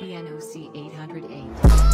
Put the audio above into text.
PNOC 808.